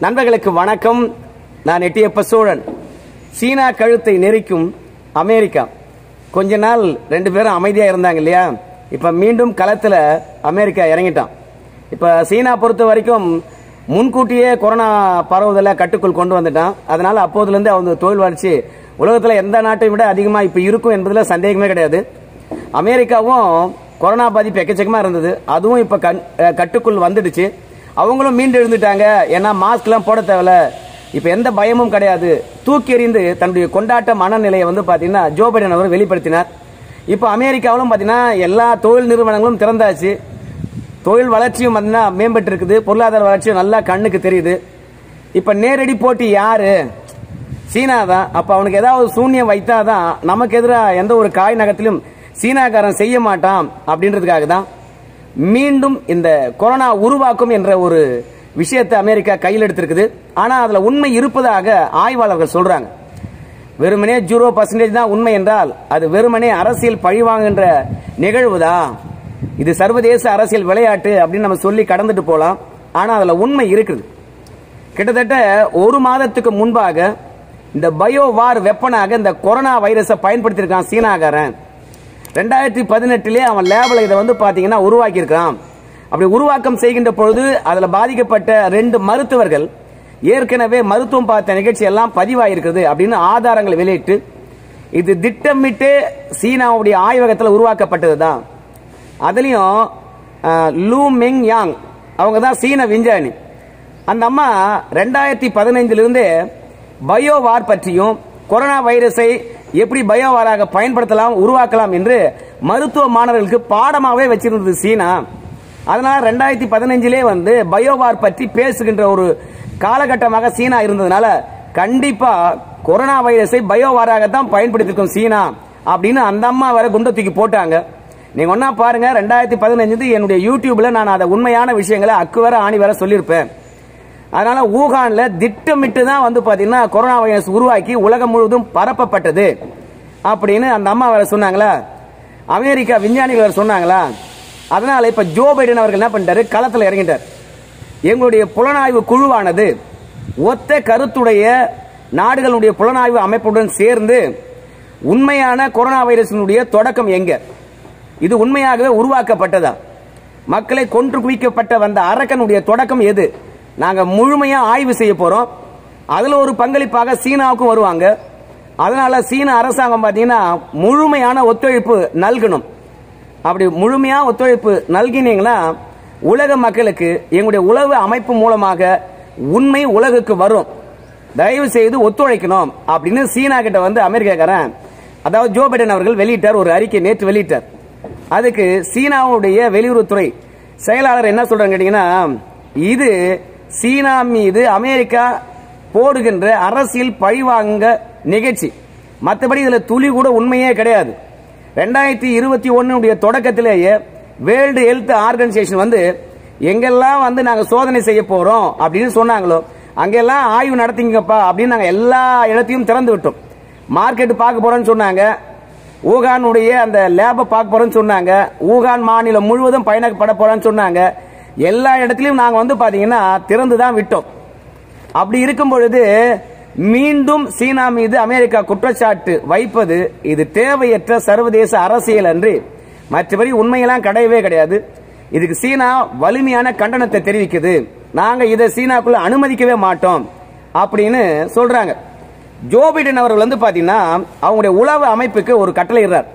நண்பர்களுக்கு வணக்கம். நான் எட்டியப்ப சோழன். சீனா கழுத்தை நெரிக்கும் அமெரிக்கா. கொஞ்ச நாள் ரெண்டு பேரும் அமைதியாக இருந்தாங்க இல்லையா? இப்போ மீண்டும் களத்தில் அமெரிக்கா இறங்கிட்டான். இப்போ சீனா பொறுத்த வரைக்கும் முன்கூட்டியே கொரோனா பரவுதலை கட்டுக்குள் கொண்டு வந்துட்டான். அதனால அப்போதுலேருந்து அவங்க தொழில் வளர்ச்சி உலகத்தில் எந்த நாட்டை விட அதிகமாக இப்போ இருக்கும் என்பதில் சந்தேகமே கிடையாது. அமெரிக்காவும் கொரோனா பாதிப்பு எக்கச்சக்கமாக இருந்தது. அதுவும் இப்போ கண்- கட்டுக்குள் வந்துடுச்சு. அவங்களும் மீண்டு எழுந்துட்டாங்க. ஏன்னா மாஸ்க்லாம் போட தேவையில்ல இப்ப எந்த பயமும் கிடையாது. தூக்கி எறிந்து தன்னுடைய கொண்டாட்ட மனநிலையை வந்து பாத்தீங்கன்னா ஜோ பைடன் அவர் வெளிப்படுத்தினார். இப்போ அமெரிக்காவிலும் பார்த்தீங்கன்னா எல்லா தொழில் நிறுவனங்களும் திறந்தாச்சு. தொழில் வளர்ச்சியும் பார்த்தீங்கன்னா மேம்பட்டு இருக்குது பொருளாதார வளர்ச்சியும் நல்லா கண்ணுக்கு தெரியுது. இப்போ நேரடி போட்டி யாரு? சீனா தான் அப்போ அவனுக்கு ஏதாவது சூன்யம் வைத்தாதான் நமக்கு எதிராக எந்த ஒரு காய் நகத்திலும் சீனாக்காரன் செய்ய மாட்டான் அப்படின்றதுக்காக தான் மீண்டும் இந்த கொரோனா உருவாக்கும் என்ற ஒரு விஷயத்தை அமெரிக்கா கையில் எடுத்திருக்குது. ஆனால் அதில் உண்மை இருப்பதாக ஆய்வாளர்கள் சொல்றாங்க. வெறுமனே ஜீரோ பர்சன்டேஜ் தான் உண்மை என்றால் அது வெறுமனே அரசியல் பழிவாங்குகின்ற நிகழ்வு தான் இது சர்வதேச அரசியல் விளையாட்டு அப்படின்னு நம்ம சொல்லி கடந்துட்டு போகலாம் ஆனால் அதில் உண்மை இருக்குது. கிட்டத்தட்ட ஒரு மாதத்துக்கு முன்பாக இந்த பயோ வார் வெப்பனாக இந்த கொரோனா வைரஸை பயன்படுத்தியிருக்கான் சீனாகாரன். ரெண்டாயிரத்தி பதினெட்டுலேயே அவன் லேபில் இதை வந்து பார்த்தீங்கன்னா உருவாக்கியிருக்கிறான். அப்படி உருவாக்கம் செய்கின்ற பொழுது அதில் பாதிக்கப்பட்ட ரெண்டு மருத்துவர்கள் ஏற்கனவே மருத்துவம் பார்த்த நிகழ்ச்சி எல்லாம் பதிவாயிருக்கிறது அப்படின்னு ஆதாரங்களை வெளியிட்டு இது திட்டமிட்டு சீனாவுடைய ஆய்வகத்தில் உருவாக்கப்பட்டது தான் அதுலேயும் லூ மெங் யாங் அவங்க தான் சீன விஞ்ஞானி. அந்த அம்மா ரெண்டாயிரத்தி பதினைஞ்சிலிருந்தே பயோ வார் பற்றியும் கொரோனா வைரஸை எப்படி பயோ வாராக பயன்படுத்தலாம் உருவாக்கலாம் என்று மருத்துவ மாணவர்களுக்கு பாடமாகவே வச்சிருந்தது சீனா. அதனால் ரெண்டாயிரத்தி பதினஞ்சிலே வந்து பயோவார் பற்றி பேசுகின்ற ஒரு காலகட்டமாக சீனா இருந்ததுனால கண்டிப்பா கொரோனா வைரஸை பயோவாராக தான் பயன்படுத்திருக்கும் சீனா அப்படின்னு அந்த அம்மா வேற குண்டை தூக்கி போட்டாங்க. நீங்க ஒன்னா பாருங்க ரெண்டாயிரத்தி பதினஞ்சு என்னுடைய யூடியூப்ல நான் அதை உண்மையான விஷயங்களை அக்கு வேற ஆணி வேற சொல்லியிருப்பேன். அதனால ஊகான்ல திட்டமிட்டு தான் வந்து பாத்தீங்கன்னா கொரோனா வைரஸ் உருவாக்கி உலகம் முழுவதும் பரப்பப்பட்டது. அப்படின்னு அந்த அம்மா வேற சொன்னாங்களா? அமெரிக்கா விஞ்ஞானிகள் வேற சொன்னாங்களா? அதனால இப்ப ஜோ பைடன் அவர்கள் என்ன பண்ணிட்டாரு? களத்துல இறங்கிட்டார். எங்களுடைய புலனாய்வு குழுவானது ஒத்த கருத்துடைய நாடுகளுடைய புலனாய்வு அமைப்புடன் சேர்ந்து உண்மையான கொரோனா வைரஸினுடைய தொடக்கம் எங்க? இது உண்மையாகவே உருவாக்கப்பட்டதா? மக்களை கொன்று குவிக்கப்பட்ட வந்த அரக்கனுடைய தொடக்கம் எது? நாங்கள் முழுமையாக ஆய்வு செய்ய போகிறோம் அதில் ஒரு பங்களிப்பாக சீனாவுக்கும் வருவாங்க. அதனால சீன அரசாங்கம் பார்த்தீங்கன்னா முழுமையான ஒத்துழைப்பு நல்கணும். அப்படி முழுமையாக ஒத்துழைப்பு நல்கினீங்கன்னா உலக மக்களுக்கு எங்களுடைய உளவு அமைப்பு மூலமாக உண்மை உலகுக்கு வரும். தயவு செய்து ஒத்துழைக்கணும் அப்படின்னு சீனா கிட்ட வந்து அமெரிக்காக்காரன் அதாவது ஜோ பைடன் அவர்கள் வெளியிட்டார் ஒரு அறிக்கை நேற்று வெளியிட்டார். அதுக்கு சீனாவுடைய வெளியுறவுத்துறை செயலாளர் என்ன சொல்றாங்க கேட்டீங்கன்னா இது சீனா மீது அமெரிக்கா போடுகின்ற அரசியல் பழிவாங்க நிகழ்ச்சி. மற்றபடி இதில் துளி கூட உண்மையே கிடையாது. ரெண்டாயிரத்தி இருபத்தி ஒன்னுடைய தொடக்கத்திலேயே வேர்ல்டு ஹெல்த் ஆர்கனைசேஷன் வந்து எங்கெல்லாம் வந்து நாங்கள் சோதனை செய்ய போகிறோம் அப்படின்னு சொன்னாங்களோ அங்கெல்லாம் ஆய்வு நடத்திங்கப்பா அப்படின்னு நாங்கள் எல்லா இடத்தையும் திறந்து விட்டோம். மார்க்கெட் பார்க்க போகிறோன்னு சொன்னாங்க. ஊகானுடைய அந்த லேபை பார்க்க போகிறோன்னு சொன்னாங்க. ஊகான் மாநிலம் முழுவதும் பயணப்பட போகிறோன்னு சொன்னாங்க. எல்லா இடத்துலையும் நாங்கள் வந்து பார்த்தீங்கன்னா திறந்து தான் விட்டோம். அப்படி இருக்கும் பொழுது மீண்டும் சீனா மீது அமெரிக்கா குற்றச்சாட்டு வைப்பது இது தேவையற்ற சர்வதேச அரசியல் அன்று. மற்றபடி உண்மையெல்லாம் கிடையவே கிடையாது. இதுக்கு சீனா வலிமையான கண்டனத்தை தெரிவிக்குது. நாங்க இதை சீனாக்குள்ள அனுமதிக்கவே மாட்டோம் அப்படின்னு சொல்றாங்க. ஜோ பைடன் அவர்கள் வந்து பாத்தீங்கன்னா அவங்களுடைய உளவு அமைப்புக்கு ஒரு கட்டளை இடுறார்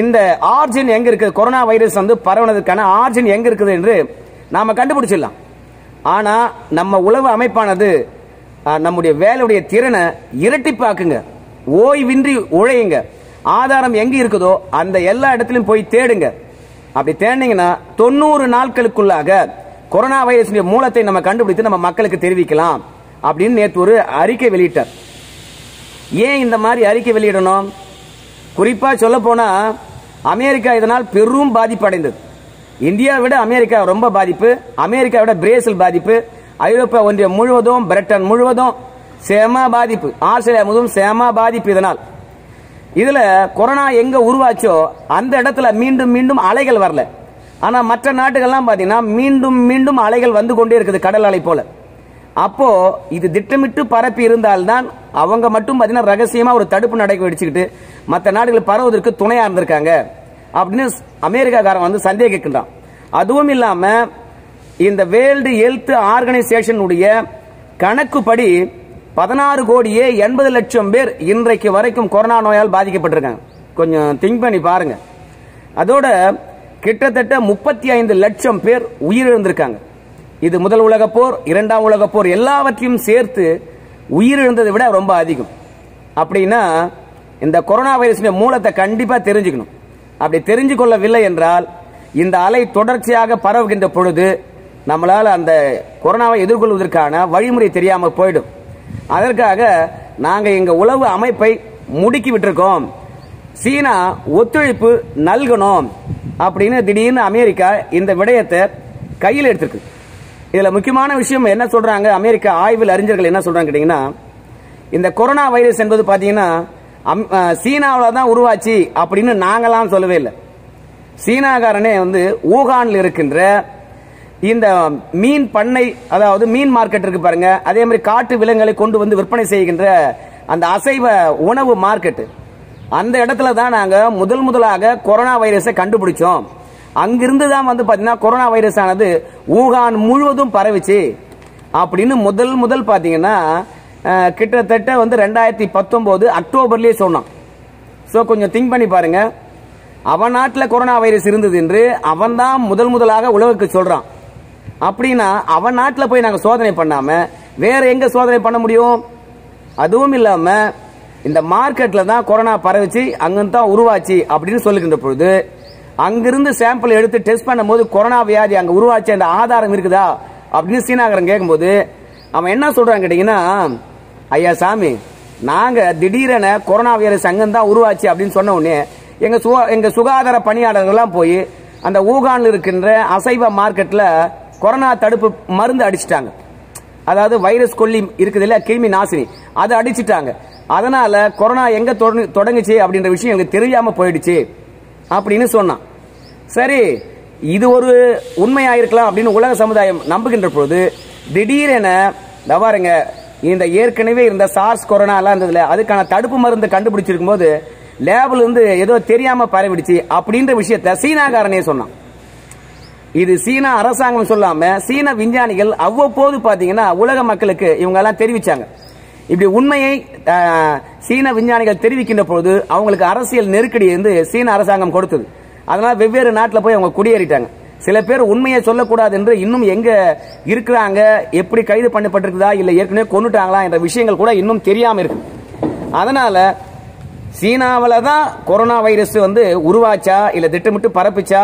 இந்த ஆர்ஜின் எங்க இருக்குது கொரோனா வைரஸ் வந்து பரவுனதுக்கான ஆர்ஜின் எங்க இருக்குது என்று நாம கண்டுபிடிச்சிடலாம். ஆனா நம்ம உளவு அமைப்பானது நம்முடைய வேலையுடைய திறனை இரட்டிப்பாக்குங்க. ஓய்வின்றி உழையுங்க. ஆதாரம் எங்க இருக்குதோ அந்த எல்லா இடத்துலையும் போய் தேடுங்க. அப்படி தேடினீங்கன்னா தொண்ணூறு நாட்களுக்குள்ளாக கொரோனா வைரஸுடைய மூலத்தை நம்ம கண்டுபிடித்து நம்ம மக்களுக்கு தெரிவிக்கலாம் அப்படின்னு நேற்று ஒரு அறிக்கை வெளியிட்டார். ஏன் இந்த மாதிரி அறிக்கை வெளியிடணும்? குறிப்பாக சொல்ல போனால் அமெரிக்கா இதனால் பெரும் பாதிப்பு அடைந்தது இந்தியாவை விட அமெரிக்கா ரொம்ப பாதிப்பு. அமெரிக்கா விட பிரேசில் பாதிப்பு. ஐரோப்பிய ஒன்றியம் முழுவதும் பிரிட்டன் முழுவதும் சேம பாதிப்பு. ஆஸ்திரேலியா முழுவதும் சேமா பாதிப்பு இதனால். இதுல கொரோனா எங்க உருவாச்சோ அந்த இடத்துல மீண்டும் மீண்டும் அலைகள் வரல. ஆனா மற்ற நாட்டுகள்லாம் பாத்தீங்கன்னா மீண்டும் மீண்டும் அலைகள் வந்து கொண்டே இருக்குது கடல் அலை போல. அப்போ இது திட்டமிட்டு பரப்பி இருந்தால்தான் அவங்க மட்டும் பார்த்தீங்கன்னா ரகசியமா ஒரு தடுப்பு நடக்க வச்சுக்கிட்டு மற்ற நாடுகள் பரவுவதற்கு துணையா இருந்திருக்காங்க அப்படின்னு அமெரிக்காக்காரன் வந்து சந்தேகிக்கின்றான் அதுவும் இல்லாம இந்த வேர்ல்டு ஹெல்த் ஆர்கனைசேஷனுடைய கணக்குப்படி பதினாறு கோடியே எண்பது லட்சம் பேர் இன்றைக்கு வரைக்கும் கொரோனா நோயால் பாதிக்கப்பட்டிருக்காங்க. கொஞ்சம் திங்க் பண்ணி பாருங்க. அதோட கிட்டத்தட்ட முப்பத்தி ஐந்து லட்சம் பேர் உயிரிழந்திருக்காங்க. இது முதல் உலகப் போர் இரண்டாம் உலகப் போர் எல்லாவற்றையும் சேர்த்து உயிரிழந்ததை விட ரொம்ப அதிகம். அப்படின்னா இந்த கொரோனா வைரஸின் மூலத்தை கண்டிப்பாக தெரிஞ்சுக்கணும். அப்படி தெரிஞ்சு கொள்ளவில்லை என்றால் இந்த அலை தொடர்ச்சியாக பரவுகின்ற பொழுது நம்மளால் அந்த கொரோனாவை எதிர்கொள்வதற்கான வழிமுறை தெரியாமல் போயிடும். அதற்காக நாங்கள் எங்கள் உளவு அமைப்பை முடுக்கி விட்டிருக்கோம். சீனா ஒத்துழைப்பு நல்கணும் அப்படின்னு திடீர்னு அமெரிக்கா இந்த விடயத்தை கையில் எடுத்திருக்கு. இதில் முக்கியமான விஷயம் என்ன சொல்கிறாங்க அமெரிக்க ஆய்வில் அறிஞர்கள் என்ன சொல்கிறாங்க கேட்டிங்கன்னா இந்த கொரோனா வைரஸ் என்பது பாத்தீங்கன்னா சீனாவில் தான் உருவாச்சு அப்படின்னு நாங்களாம் சொல்லவே இல்லை. சீனாக்காரனே வந்து ஊகானில் இருக்கின்ற இந்த மீன் பண்ணை அதாவது மீன் மார்க்கெட் இருக்கு பாருங்க அதே மாதிரி காட்டு விலங்குகளை கொண்டு வந்து விற்பனை செய்கின்ற அந்த அசைவ உணவு மார்க்கெட்டு. அந்த இடத்துல தான் நாங்கள் முதல் முதலாக கொரோனா வைரஸை கண்டுபிடிச்சோம். அங்கிருந்து தான் வந்து பாத்தீங்கன்னா கொரோனா வைரஸ் ஆனது ஊகான் முழுவதும் பரவிச்சு. அப்படின்னு முதல் முதல் பாத்தீங்கன்னா கிட்டத்தட்ட வந்து ரெண்டாயிரத்தி பத்தொன்பது அக்டோபர்லயே சொன்னான். ஸோ கொஞ்சம் திங்க் பண்ணி பாருங்க. அவன் நாட்டில் கொரோனா வைரஸ் இருந்தது என்று அவன் தான் முதல் முதலாக உலகுக்கு சொல்றான். அப்படின்னா அவன் நாட்டில் போய் நாங்கள் சோதனை பண்ணாம வேற எங்க சோதனை பண்ண முடியும்? அதுவும் இல்லாம இந்த மார்க்கெட்ல தான் கொரோனா பரவிச்சு அங்கே தான் உருவாச்சு அப்படின்னு சொல்லுகின்ற பொழுது அங்கிருந்து சாம்பிள் எடுத்து டெஸ்ட் பண்ணும்போது கொரோனா வியாதி அங்கே உருவாச்சு அந்த ஆதாரம் இருக்குதா? அப்படின்னு சீனாகரன் கேட்கும்போது அவன் என்ன சொல்கிறான் கேட்டிங்கன்னா ஐயா சாமி நாங்கள் திடீரென கொரோனா வைரஸ் அங்கிருந்து தான் உருவாச்சு அப்படின்னு சொன்ன உடனே எங்கள் சுகா எங்கள் சுகாதார பணியாளர்கள்லாம் போய் அந்த ஊகானில் இருக்கின்ற அசைவ மார்க்கெட்டில் கொரோனா தடுப்பு மருந்து அடிச்சிட்டாங்க. அதாவது வைரஸ் கொல்லி இருக்குது இல்லையா கிருமி நாசினி அதை அடிச்சிட்டாங்க. அதனால கொரோனா எங்கே தொடங்குச்சு அப்படின்ற விஷயம் எனக்கு தெரியாமல் போயிடுச்சு அப்படின்னு சொன்னான். சரி இது ஒரு உண்மையா இருக்கலாம் அப்படின்னு உலக சமுதாயம் நம்புகின்ற பொழுது திடீரென இதோ பாருங்க இந்த ஏற்கனவே இருந்த சார்ஸ் கொரோனா எல்லாம் இருந்ததுல அதுக்கான தடுப்பு மருந்து கண்டுபிடிச்சிருக்கும் போது லேபிள் இருந்து ஏதோ தெரியாம பரவிடுச்சு அப்படின்ற விஷயத்த சீனாக்காரனே சொன்னான். இது சீனா அரசாங்கம் சொல்லாம சீன விஞ்ஞானிகள் அவ்வப்போது பாத்தீங்கன்னா உலக மக்களுக்கு இவங்க எல்லாம் தெரிவிச்சாங்க. இப்படி உண்மையை சீன விஞ்ஞானிகள் தெரிவிக்கின்ற பொழுது அவங்களுக்கு அரசியல் நெருக்கடி வந்து சீன அரசாங்கம் கொடுத்தது. அதனால வெவ்வேறு நாட்டில் போய் அவங்க குடியேறிட்டாங்க. சில பேர் உண்மையை சொல்லக்கூடாது என்று இன்னும் எங்க இருக்கிறாங்க? எப்படி கைது பண்ணப்பட்டிருக்குதா? இல்லை ஏற்கனவே கொண்டுட்டாங்களா என்ற விஷயங்கள் கூட இன்னும் தெரியாம இருக்கு. அதனால சீனாவில் தான் கொரோனா வைரஸ் வந்து உருவாச்சா? இல்லை திட்டமிட்டு பரப்பிச்சா?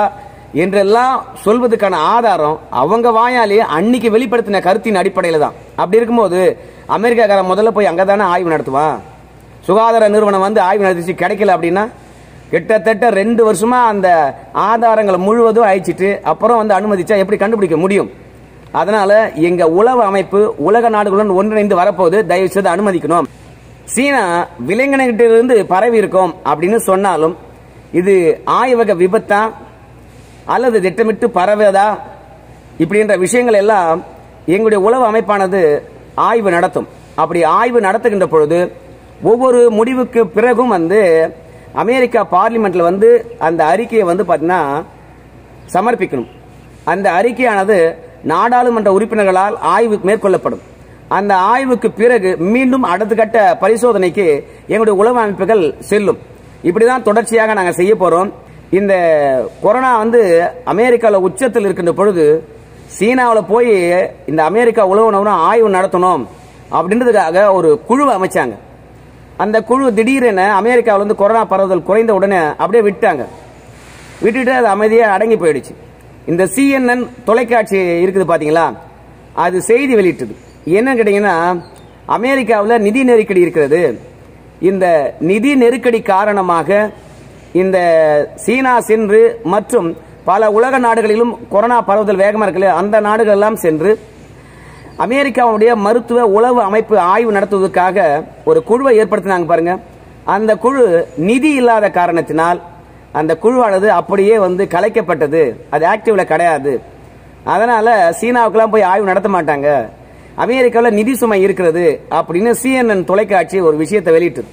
என்றெல்லாம் சொல்வதற்கான ஆதாரம் அவங்க வாயாலே அன்னைக்கு வெளிப்படுத்தின கருத்தின் அடிப்படையில் தான். அப்படி இருக்கும்போது அமெரிக்காக்காரன் முதல்ல போய் அங்கே தானே ஆய்வு நடத்துவான்? சுகாதார நிறுவனம் வந்து ஆய்வு நடத்திச்சு கிடைக்கல அப்படின்னா கிட்டத்தட்ட ரெண்டு வருஷமா அந்த ஆதாரங்களை முழுவதும் அழிச்சிட்டு அப்புறம் வந்து அனுமதிச்சா எப்படி கண்டுபிடிக்க முடியும்? அதனால எங்க உளவு அமைப்பு உலக நாடுகளுடன் ஒன்றிணைந்து வரப்போது தயவு செய்து அனுமதிக்கணும். சீனா விலங்கினங்கிட்டிருந்து பரவி இருக்கும் அப்படின்னு சொன்னாலும் இது ஆய்வக விபத்தா? அல்லது திட்டமிட்டு பரவதா இப்படின்ற விஷயங்கள் எல்லாம் எங்களுடைய உளவு அமைப்பானது ஆய்வு நடத்தும். அப்படி ஆய்வு நடத்துகின்ற பொழுது ஒவ்வொரு முடிவுக்கு பிறகும் வந்து அமெரிக்கா பார்லிமெண்ட்ல வந்து அந்த அறிக்கையை வந்து பார்த்தீங்கன்னா சமர்ப்பிக்கணும். அந்த அறிக்கையானது நாடாளுமன்ற உறுப்பினர்களால் ஆய்வு மேற்கொள்ளப்படும். அந்த ஆய்வுக்கு பிறகு மீண்டும் அடுத்த கட்ட பரிசோதனைக்கு எங்களுடைய உளவு அமைப்புகள் செல்லும். இப்படிதான் தொடர்ச்சியாக நாங்கள் செய்ய போறோம். இந்த கொரோனா வந்து அமெரிக்காவில் உச்சத்தில் இருக்கின்ற பொழுது சீனாவில் போய் இந்த அமெரிக்கா உழவு ஆய்வு நடத்தணும் அப்படின்றதுக்காக ஒரு குழுவை அமைச்சாங்க. அந்த குழு திடீரென அமெரிக்காவில் வந்து கொரோனா பரவுதல் குறைந்த உடனே அப்படியே விட்டாங்க விட்டுட்டு அது அமைதியாக அடங்கி போயிடுச்சு. இந்த சிஎன்என் தொலைக்காட்சி இருக்குது பார்த்தீங்களா அது செய்தி வெளியிட்டது. என்ன கேட்டீங்கன்னா அமெரிக்காவில் நிதி நெருக்கடி இருக்கிறது. இந்த நிதி நெருக்கடி காரணமாக இந்த சீனா சென்று மற்றும் பல உலக நாடுகளிலும் கொரோனா பரவுதல் வேகமாக இருக்குல்ல அந்த நாடுகள் எல்லாம் சென்று அமெரிக்காவுடைய மருத்துவ உளவு அமைப்பு ஆய்வு நடத்துவதற்காக ஒரு குழுவை ஏற்படுத்தினாங்க பாருங்க. அந்த குழு நிதி இல்லாத காரணத்தினால் அந்த குழுவானது அப்படியே வந்து கலைக்கப்பட்டது. அது ஆக்டிவ்ல கிடையாது. அதனால சீனாவுக்கெல்லாம் போய் ஆய்வு நடத்த மாட்டாங்க. அமெரிக்காவில் நிதி சுமை இருக்கிறது அப்படின்னு சிஎன்என் தொலைக்காட்சி ஒரு விஷயத்தை வெளியிட்டது.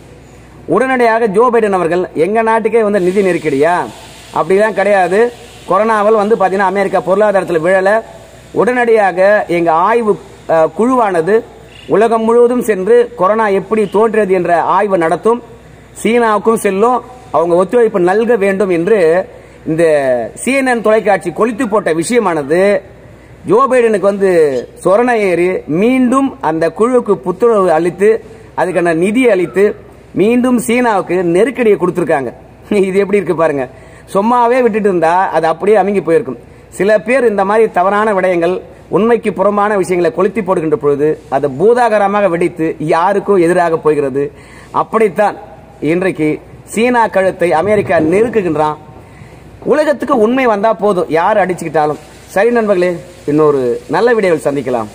உடனடியாக ஜோ பைடன் அவர்கள் எங்க நாட்டுக்கே வந்து நிதி நெருக்கடியா? அப்படிலாம் கிடையாது. கொரோனாவில் வந்து பார்த்தீங்கன்னா அமெரிக்கா பொருளாதாரத்தில் விழலை. உடனடியாக எங்கள் ஆய்வு குழுவானது உலகம் முழுவதும் சென்று கொரோனா எப்படி தோன்றியது என்ற ஆய்வு நடத்தும். சீனாவுக்கும் செல்லும். அவங்க ஒத்துழைப்பு நல்க வேண்டும் என்று இந்த சிஎன்என் தொலைக்காட்சி கொளித்து போட்ட விஷயமானது ஜோ பைடனுக்கு வந்து சொரணை ஏறி மீண்டும் அந்த குழுவுக்கு புத்துணர்வு அளித்து அதுக்கான நிதி அளித்து மீண்டும் சீனாவுக்கு நெருக்கடியை கொடுத்துருக்காங்க. இது எப்படி இருக்கு பாருங்க. சும்மாவே விட்டுட்டு இருந்தா அது அப்படியே அமைங்கி போயிருக்கும். சில பேர் இந்த மாதிரி தவறான விடயங்கள் உண்மைக்கு புறம்பான விஷயங்களை கொளுத்தி போடுகின்ற பொழுது அது பூதாகரமாக வெடித்து யாருக்கும் எதிராக போகிறது. அப்படித்தான் இன்றைக்கு சீனா கழுத்தை அமெரிக்கா நெருக்குகின்றான். உலகத்துக்கு உண்மை வந்தா போதும். யார் அடிச்சுக்கிட்டாலும். சரி நண்பர்களே இன்னொரு நல்ல வீடியோவில் சந்திக்கலாம்.